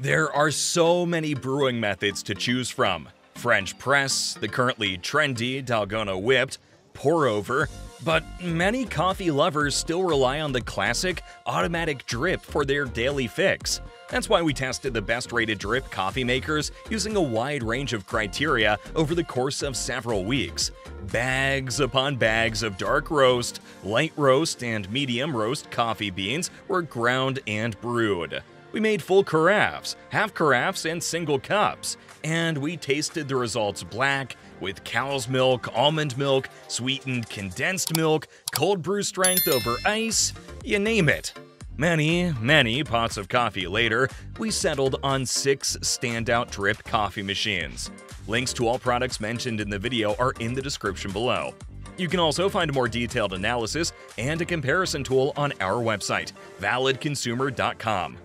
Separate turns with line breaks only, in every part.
There are so many brewing methods to choose from. French press, the currently trendy Dalgona whipped, pour over, but many coffee lovers still rely on the classic automatic drip for their daily fix. That's why we tested the best rated drip coffee makers using a wide range of criteria over the course of several weeks. Bags upon bags of dark roast, light roast, and medium roast coffee beans were ground and brewed. We made full carafes, half carafes, and single cups, and we tasted the results black, with cow's milk, almond milk, sweetened condensed milk, cold brew strength over ice, you name it. Many, many pots of coffee later, we settled on six standout drip coffee machines. Links to all products mentioned in the video are in the description below. You can also find more detailed analysis and a comparison tool on our website, validconsumer.com.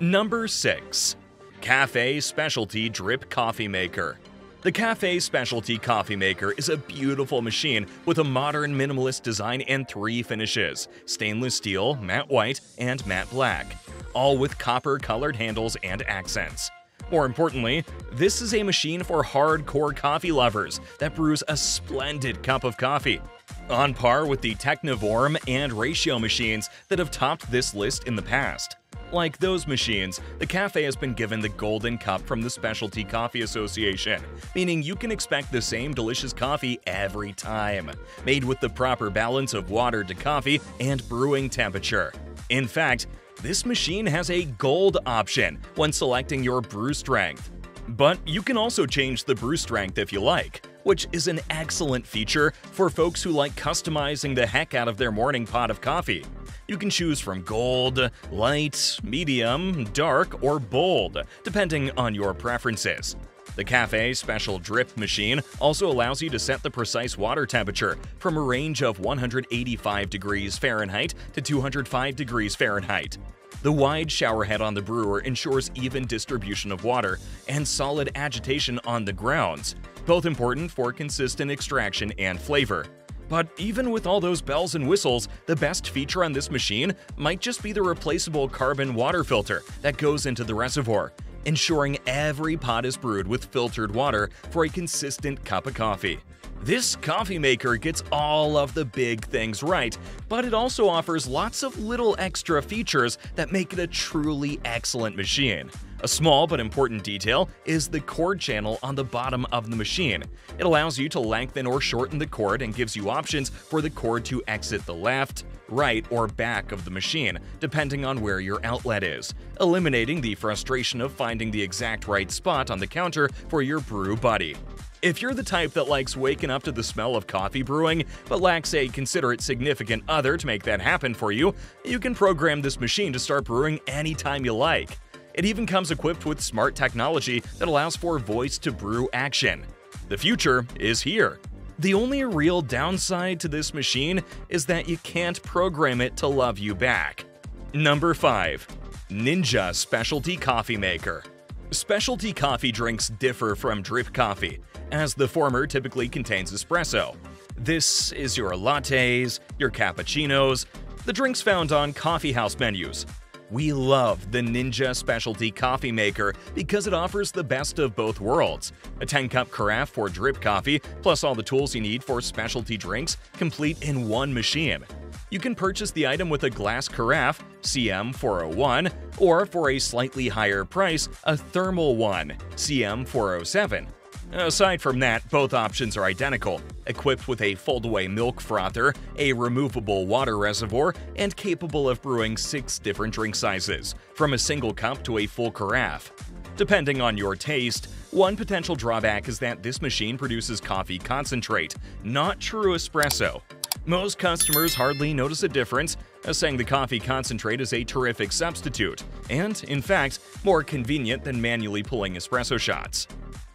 Number 6. Cafe Specialty Drip Coffee Maker The Cafe Specialty Coffee Maker is a beautiful machine with a modern minimalist design and three finishes stainless steel, matte white, and matte black, all with copper colored handles and accents. More importantly, this is a machine for hardcore coffee lovers that brews a splendid cup of coffee. On par with the Technivorm and Ratio machines that have topped this list in the past. Like those machines, the cafe has been given the Golden Cup from the Specialty Coffee Association, meaning you can expect the same delicious coffee every time, made with the proper balance of water to coffee and brewing temperature. In fact, this machine has a gold option when selecting your brew strength. But you can also change the brew strength if you like, which is an excellent feature for folks who like customizing the heck out of their morning pot of coffee. You can choose from gold, light, medium, dark, or bold, depending on your preferences. The Cafe Special Drip machine also allows you to set the precise water temperature from a range of 185 degrees Fahrenheit to 205 degrees Fahrenheit. The wide shower head on the brewer ensures even distribution of water and solid agitation on the grounds, both important for consistent extraction and flavor. But even with all those bells and whistles, the best feature on this machine might just be the replaceable carbon water filter that goes into the reservoir, ensuring every pot is brewed with filtered water for a consistent cup of coffee. This coffee maker gets all of the big things right, but it also offers lots of little extra features that make it a truly excellent machine. A small but important detail is the cord channel on the bottom of the machine. It allows you to lengthen or shorten the cord and gives you options for the cord to exit the left, right, or back of the machine, depending on where your outlet is, eliminating the frustration of finding the exact right spot on the counter for your brew buddy. If you're the type that likes waking up to the smell of coffee brewing, but lacks a considerate significant other to make that happen for you, you can program this machine to start brewing anytime you like. It even comes equipped with smart technology that allows for voice to brew action. The future is here. The only real downside to this machine is that you can't program it to love you back. Number 5. Ninja Specialty Coffee Maker Specialty coffee drinks differ from drip coffee, as the former typically contains espresso. This is your lattes, your cappuccinos, the drinks found on coffeehouse menus. We love the Ninja Specialty Coffee Maker because it offers the best of both worlds. A 10-cup carafe for drip coffee, plus all the tools you need for specialty drinks, complete in one machine. You can purchase the item with a glass carafe, CM401, or for a slightly higher price, a thermal one, CM407. Aside from that, both options are identical, equipped with a fold-away milk frother, a removable water reservoir, and capable of brewing six different drink sizes, from a single cup to a full carafe. Depending on your taste, one potential drawback is that this machine produces coffee concentrate, not true espresso. Most customers hardly notice a difference, saying the coffee concentrate is a terrific substitute, and, in fact, more convenient than manually pulling espresso shots.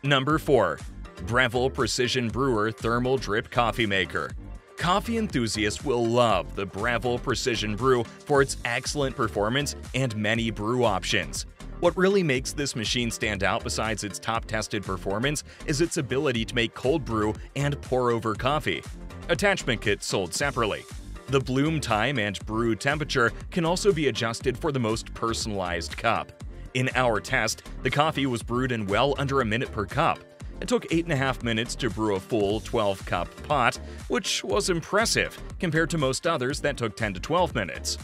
Number 4. Breville Precision Brewer Thermal Drip Coffee Maker Coffee enthusiasts will love the Breville Precision Brew for its excellent performance and many brew options. What really makes this machine stand out besides its top-tested performance is its ability to make cold brew and pour-over coffee. Attachment kits sold separately. The bloom time and brew temperature can also be adjusted for the most personalized cup. In our test, the coffee was brewed in well under a minute per cup. It took 8.5 minutes to brew a full 12 cup pot, which was impressive compared to most others that took 10 to 12 minutes.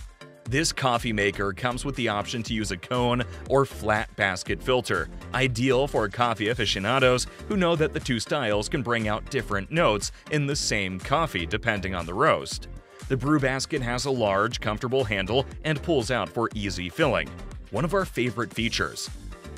This coffee maker comes with the option to use a cone or flat basket filter, ideal for coffee aficionados who know that the two styles can bring out different notes in the same coffee depending on the roast. The brew basket has a large, comfortable handle and pulls out for easy filling, one of our favorite features.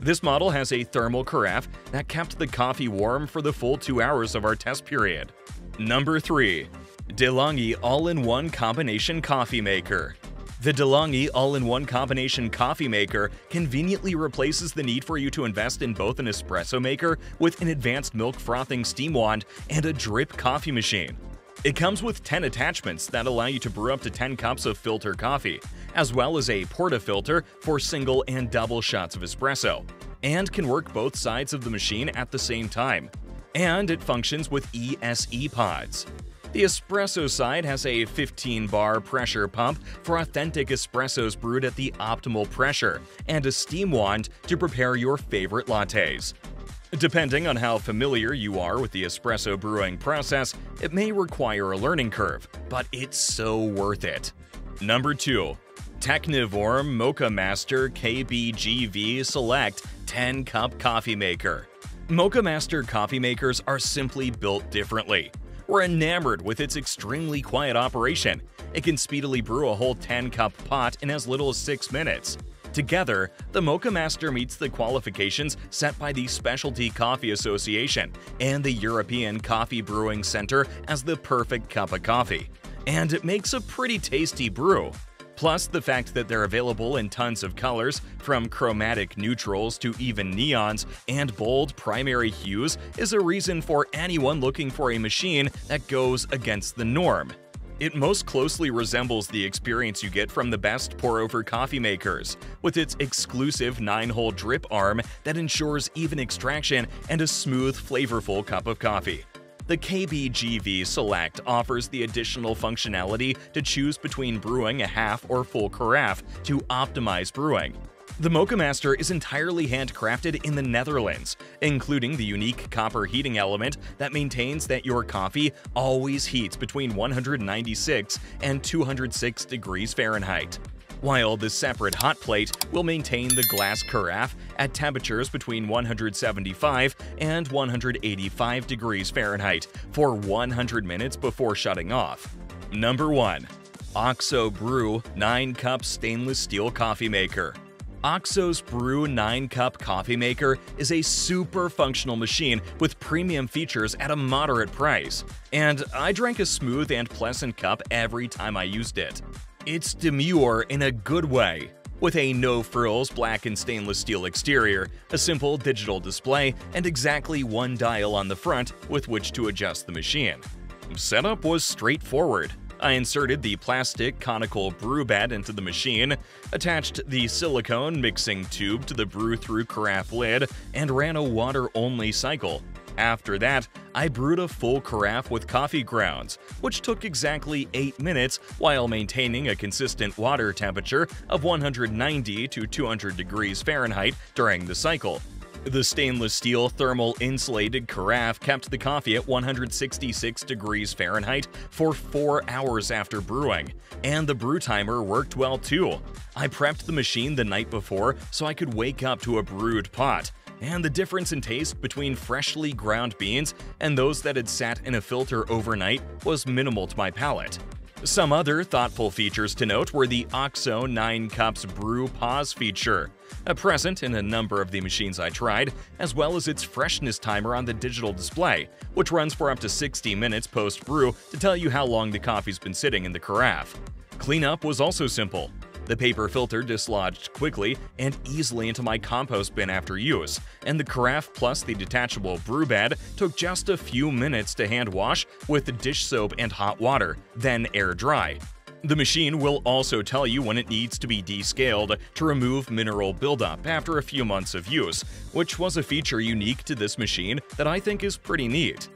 This model has a thermal carafe that kept the coffee warm for the full two hours of our test period. Number 3. DeLonghi All-in-One Combination Coffee Maker the DeLonghi all-in-one combination coffee maker conveniently replaces the need for you to invest in both an espresso maker with an advanced milk frothing steam wand and a drip coffee machine. It comes with 10 attachments that allow you to brew up to 10 cups of filter coffee, as well as a portafilter for single and double shots of espresso, and can work both sides of the machine at the same time. And it functions with ESE pods. The espresso side has a 15-bar pressure pump for authentic espressos brewed at the optimal pressure, and a steam wand to prepare your favorite lattes. Depending on how familiar you are with the espresso brewing process, it may require a learning curve, but it's so worth it. Number 2. Technivorm Moccamaster KBGV Select 10 Cup Coffee Maker Moccamaster coffee makers are simply built differently. We're enamored with its extremely quiet operation. It can speedily brew a whole 10-cup pot in as little as 6 minutes. Together, the Moccamaster meets the qualifications set by the Specialty Coffee Association and the European Coffee Brewing Center as the perfect cup of coffee. And it makes a pretty tasty brew. Plus, the fact that they're available in tons of colors, from chromatic neutrals to even neons and bold primary hues, is a reason for anyone looking for a machine that goes against the norm. It most closely resembles the experience you get from the best pour-over coffee makers, with its exclusive 9-hole drip arm that ensures even extraction and a smooth, flavorful cup of coffee. The KBGV Select offers the additional functionality to choose between brewing a half or full carafe to optimize brewing. The Moccamaster is entirely handcrafted in the Netherlands, including the unique copper heating element that maintains that your coffee always heats between 196 and 206 degrees Fahrenheit while the separate hot plate will maintain the glass carafe at temperatures between 175 and 185 degrees Fahrenheit for 100 minutes before shutting off. Number 1. OXO Brew 9-Cup Stainless Steel Coffee Maker OXO's Brew 9-Cup Coffee Maker is a super functional machine with premium features at a moderate price, and I drank a smooth and pleasant cup every time I used it. It's demure in a good way. With a no-frills black and stainless steel exterior, a simple digital display, and exactly one dial on the front with which to adjust the machine. Setup was straightforward. I inserted the plastic conical brew bed into the machine, attached the silicone mixing tube to the brew-through carafe lid, and ran a water-only cycle, after that, I brewed a full carafe with coffee grounds, which took exactly 8 minutes while maintaining a consistent water temperature of 190 to 200 degrees Fahrenheit during the cycle. The stainless steel thermal insulated carafe kept the coffee at 166 degrees Fahrenheit for 4 hours after brewing, and the brew timer worked well too. I prepped the machine the night before so I could wake up to a brewed pot, and the difference in taste between freshly ground beans and those that had sat in a filter overnight was minimal to my palate. Some other thoughtful features to note were the OXO 9 Cups Brew Pause feature, a present in a number of the machines I tried, as well as its freshness timer on the digital display, which runs for up to 60 minutes post-brew to tell you how long the coffee's been sitting in the carafe. Cleanup was also simple. The paper filter dislodged quickly and easily into my compost bin after use, and the carafe plus the detachable brew bed took just a few minutes to hand wash with dish soap and hot water, then air dry. The machine will also tell you when it needs to be descaled to remove mineral buildup after a few months of use, which was a feature unique to this machine that I think is pretty neat.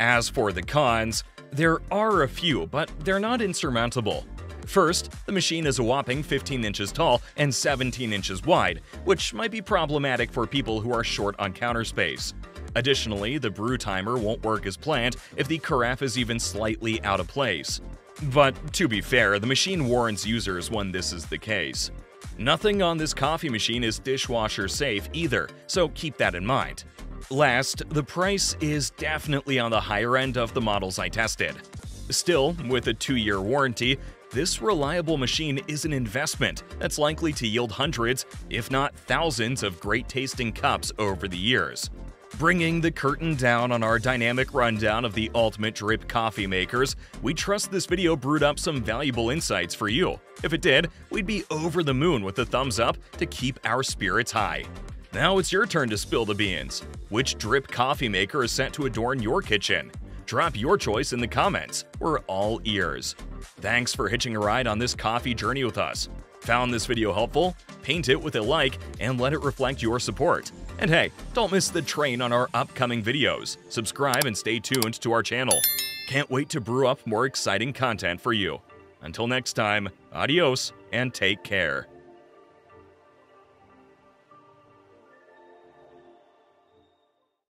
As for the cons, there are a few, but they're not insurmountable. First, the machine is a whopping 15 inches tall and 17 inches wide, which might be problematic for people who are short on counter space. Additionally, the brew timer won't work as planned if the carafe is even slightly out of place. But to be fair, the machine warns users when this is the case. Nothing on this coffee machine is dishwasher safe either, so keep that in mind. Last, the price is definitely on the higher end of the models I tested. Still, with a 2-year warranty, this reliable machine is an investment that's likely to yield hundreds, if not thousands, of great tasting cups over the years. Bringing the curtain down on our dynamic rundown of the ultimate drip coffee makers, we trust this video brewed up some valuable insights for you. If it did, we'd be over the moon with a thumbs up to keep our spirits high. Now it's your turn to spill the beans. Which drip coffee maker is set to adorn your kitchen? Drop your choice in the comments. We're all ears. Thanks for hitching a ride on this coffee journey with us. Found this video helpful? Paint it with a like and let it reflect your support. And hey, don't miss the train on our upcoming videos. Subscribe and stay tuned to our channel. Can't wait to brew up more exciting content for you. Until next time, adios and take care.